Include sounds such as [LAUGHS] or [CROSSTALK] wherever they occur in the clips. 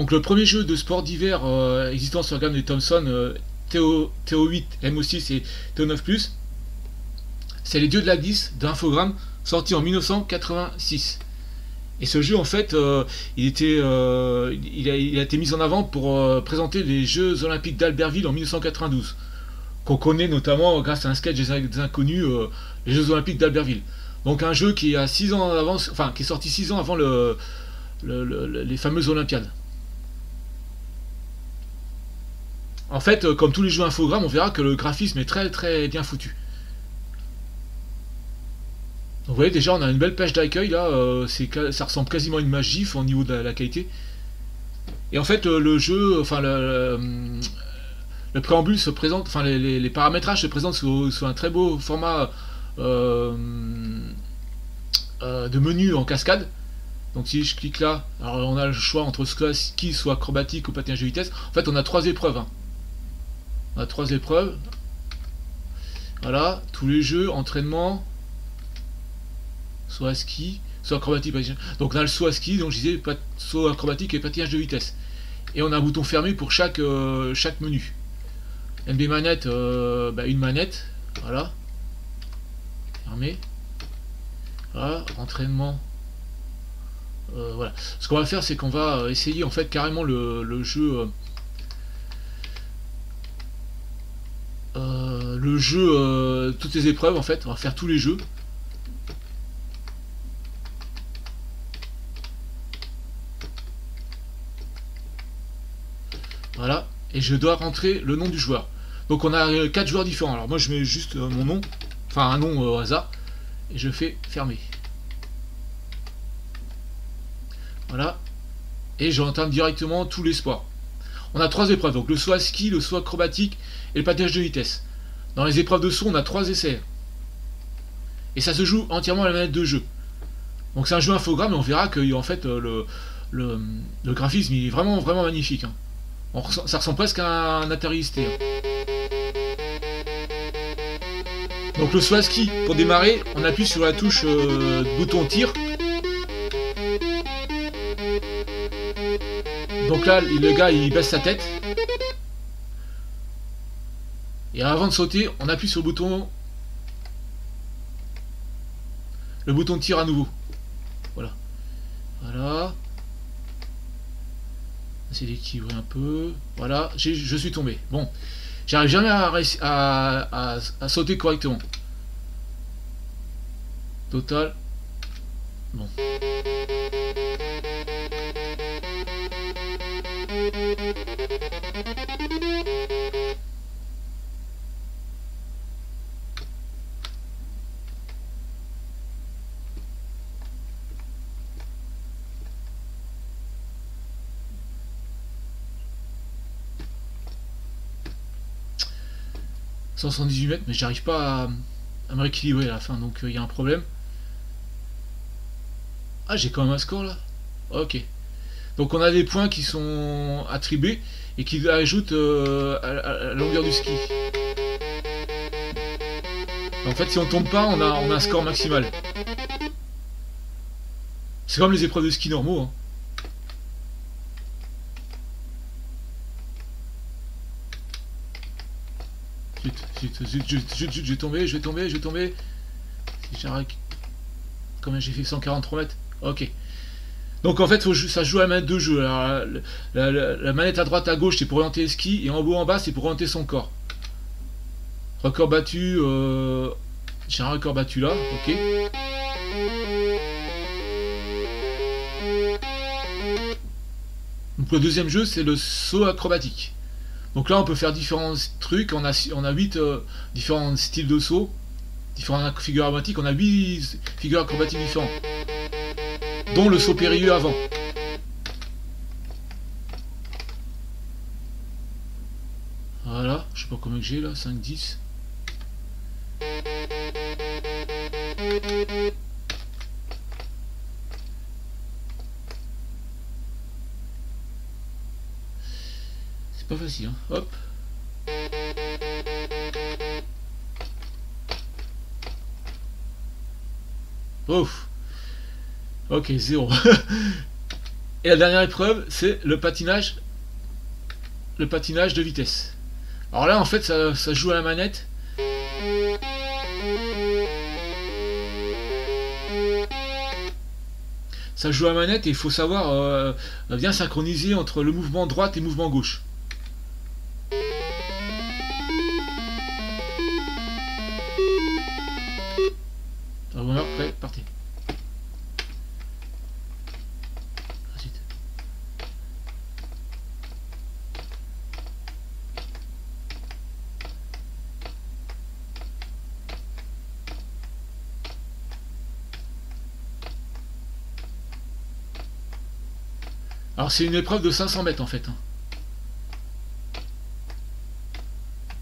Donc le premier jeu de sport d'hiver euh, existant sur la gamme des Thomson, euh, TO, 8 MO6 et TO9+, c'est Les Dieux de la glisse d'Infogrames, sorti en 1986. Et ce jeu, en fait, euh, il, était, il, a, été mis en avant pour présenter les Jeux Olympiques d'Albertville en 1992, qu'on connaît notamment grâce à un sketch des inconnus, les Jeux Olympiques d'Albertville. Donc un jeu qui 6 ans en avance, enfin qui est sorti 6 ans avant le, les fameuses Olympiades. En fait, euh, comme tous les jeux infogrammes, on verra que le graphisme est très très bien foutu. vous voyez déjà, on a une belle page d'accueil là, euh, ça ressemble quasiment à une image GIF au niveau de la, qualité. Et en fait, euh, le jeu, enfin le, préambule se présente, enfin les, paramétrages se présentent sous, un très beau format de menu en cascade. Donc si je clique là, alors on a le choix entre ski, soit acrobatique ou patinage de vitesse. En fait, on a trois épreuves. Hein. On trois épreuves. Voilà, tous les jeux, entraînement, soit ski, soit acrobatique. Donc on a le soit ski, donc je disais saut acrobatique et patinage de vitesse. Et on a un bouton fermé pour chaque, euh, chaque menu. NB manette, euh, bah, une manette, voilà. Fermé. Voilà, entraînement. Euh, voilà. Ce qu'on va faire, c'est qu'on va essayer en fait carrément le jeu Euh, le jeu, euh, toutes les épreuves en fait, on va faire tous les jeux. Voilà, et je dois rentrer le nom du joueur. Donc on a euh, quatre joueurs différents. Alors moi je mets juste mon nom, enfin un nom au hasard, et je fais fermer. Voilà, et j'entame directement tous les sports. On a trois épreuves, donc le saut ski, le saut acrobatique et le patinage de vitesse. Dans les épreuves de saut, on a trois essais. Et ça se joue entièrement à la manette de jeu. Donc c'est un jeu infogramme et on verra que en fait le, le, graphisme est vraiment vraiment magnifique. Hein. ça ressemble presque à un Atari. Hein. Donc le saut ski, pour démarrer, on appuie sur la touche euh, bouton tir. Donc là, le gars il baisse sa tête. Et avant de sauter, on appuie sur le bouton le bouton de tir à nouveau. Voilà. Voilà. C'est d'équilibrer un peu. Voilà, je suis tombé. Bon, j'arrive jamais à, à, sauter correctement. Total. Bon. 178 mètres, mais j'arrive pas à, me rééquilibrer à la fin, donc euh, il y a un problème. Ah, j'ai quand même un score là Ok. Donc on a des points qui sont attribués et qui ajoutent euh, à, la longueur du ski. En fait, si on tombe pas, on a, on a un score maximal. C'est comme les épreuves de ski normaux. Hein. Zut, zut, zut, zut, zut, je vais tomber, je vais tomber, je vais tomber. J'arrête. Combien j'ai fait 143 mètres Ok. Donc en fait, ça joue à la manette de jeu. la, manette à droite, à gauche, c'est pour orienter le ski, et en haut, en bas, c'est pour orienter son corps. Record battu. Euh, j'ai un record battu là, ok. Donc le deuxième jeu, c'est le saut acrobatique. Donc là, on peut faire différents trucs. On a, on a 8 euh, différents styles de saut, différentes figures acrobatiques. On a 8 figures acrobatiques différentes, dont le saut périlleux avant. Voilà, je sais pas combien que j'ai là, 5, 10. Pas facile, hein. Hop. Ouf. Ok, zéro. [LAUGHS] Et la dernière épreuve, c'est le patinage, le patinage de vitesse. Alors là, en fait, ça, joue à la manette. Ça joue à la manette et il faut savoir euh, bien synchroniser entre le mouvement droite et le mouvement gauche. Alors c'est une épreuve de 500 mètres en fait. Il hein.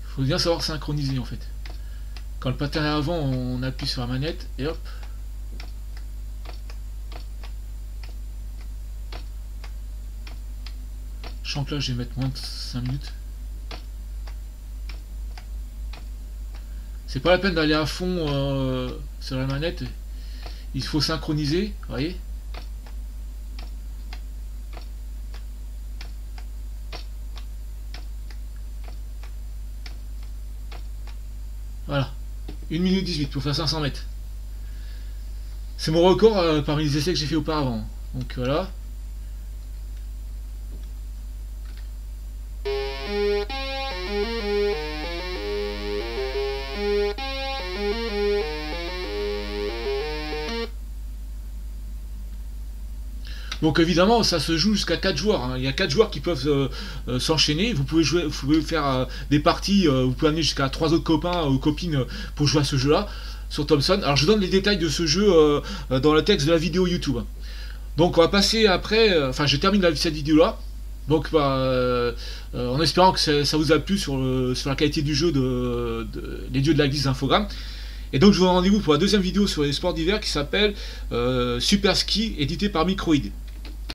faut bien savoir synchroniser en fait. Quand le patin est avant, on appuie sur la manette et hop. Je sens que là je vais mettre moins de 5 minutes. C'est pas la peine d'aller à fond euh, sur la manette. Il faut synchroniser, vous voyez Voilà. 1 minute 18 pour faire 500 mètres. C'est mon record euh, parmi les essais que j'ai fait auparavant. Donc voilà. Donc évidemment, ça se joue jusqu'à 4 joueurs. Hein. Il y a 4 joueurs qui peuvent euh, euh, s'enchaîner. Vous pouvez jouer, vous pouvez faire euh, des parties, vous pouvez amener jusqu'à 3 autres copains ou copines pour jouer à ce jeu-là sur Thompson. Alors je donne les détails de ce jeu dans le texte de la vidéo YouTube. Donc on va passer après, enfin je termine cette vidéo-là. Donc bah, en espérant que ça, vous a plu sur, sur la qualité du jeu de, les dieux de la glisse d'infogramme. Et donc je vous rendez-vous pour la deuxième vidéo sur les sports d'hiver qui s'appelle Super Ski édité par Microïd.